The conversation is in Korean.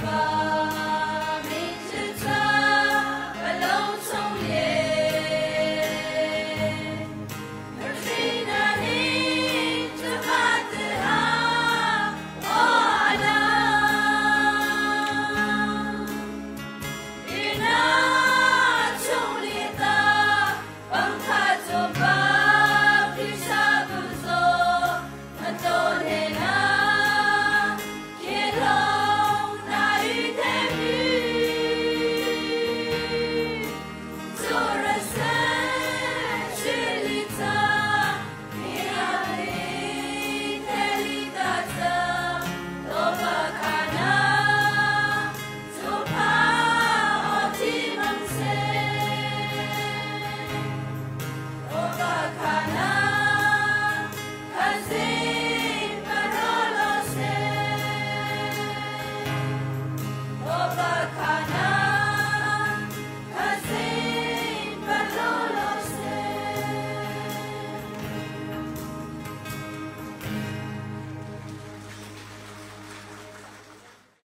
아빠